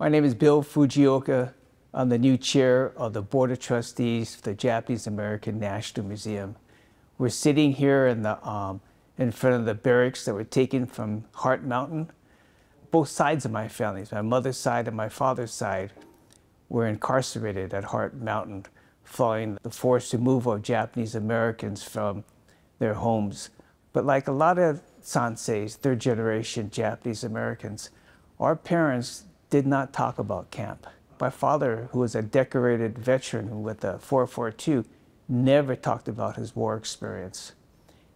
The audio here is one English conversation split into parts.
My name is Bill Fujioka. I'm the new chair of the Board of Trustees for the Japanese American National Museum. We're sitting here in, the, um, in front of the barracks that were taken from Heart Mountain. Both sides of my family, my mother's side and my father's side, were incarcerated at Heart Mountain following the forced removal of Japanese Americans from their homes. But like a lot of Sanseis, third generation Japanese Americans, our parents did not talk about camp. My father, who was a decorated veteran with a 442, never talked about his war experience.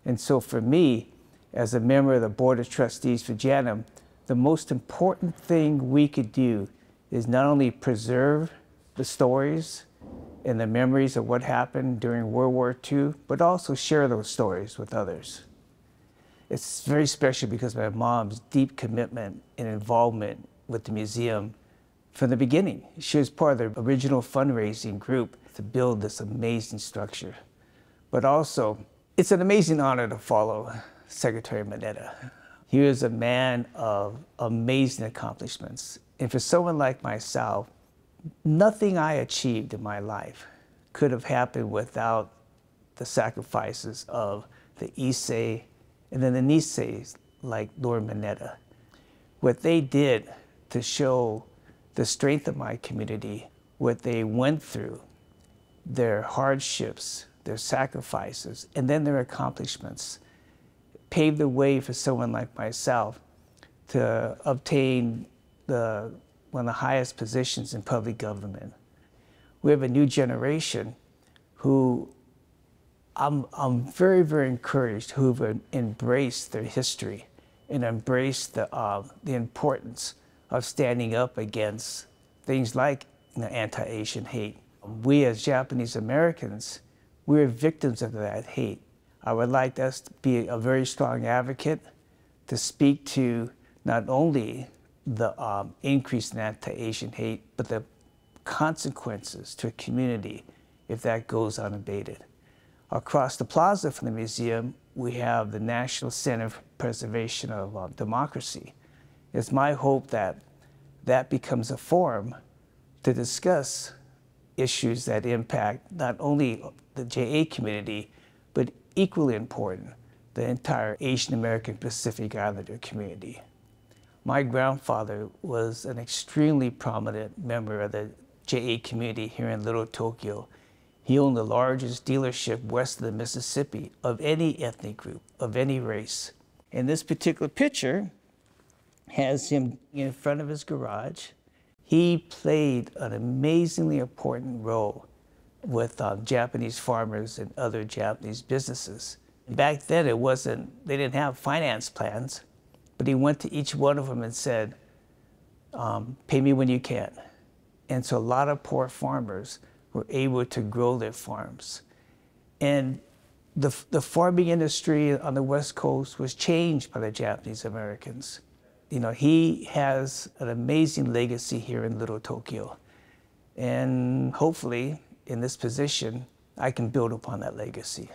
And so for me, as a member of the Board of Trustees for JANM, the most important thing we could do is not only preserve the stories and the memories of what happened during World War II, but also share those stories with others. It's very special because my mom's deep commitment and involvement with the museum from the beginning. She was part of the original fundraising group to build this amazing structure. But also, it's an amazing honor to follow Secretary Mineta. He was a man of amazing accomplishments. And for someone like myself, nothing I achieved in my life could have happened without the sacrifices of the Issei and then the Niseis like Norm Mineta. What they did to show the strength of my community, what they went through, their hardships, their sacrifices, and then their accomplishments, paved the way for someone like myself to obtain the one of the highest positions in public government. We have a new generation who I'm, I'm very, very encouraged who've embraced their history and embraced the, uh, the importance of standing up against things like you know, anti-Asian hate. We as Japanese Americans, we're victims of that hate. I would like us to be a very strong advocate to speak to not only the um, increase in anti-Asian hate, but the consequences to a community if that goes unabated. Across the plaza from the museum, we have the National Center for Preservation of uh, Democracy. It's my hope that that becomes a forum to discuss issues that impact not only the JA community, but equally important, the entire Asian American Pacific Islander community. My grandfather was an extremely prominent member of the JA community here in Little Tokyo. He owned the largest dealership west of the Mississippi of any ethnic group, of any race. In this particular picture has him in front of his garage. He played an amazingly important role with um, Japanese farmers and other Japanese businesses. Back then, it wasn't, they didn't have finance plans. But he went to each one of them and said, um, pay me when you can. And so a lot of poor farmers were able to grow their farms. And the, the farming industry on the West Coast was changed by the Japanese Americans. You know, he has an amazing legacy here in Little Tokyo. And hopefully, in this position, I can build upon that legacy.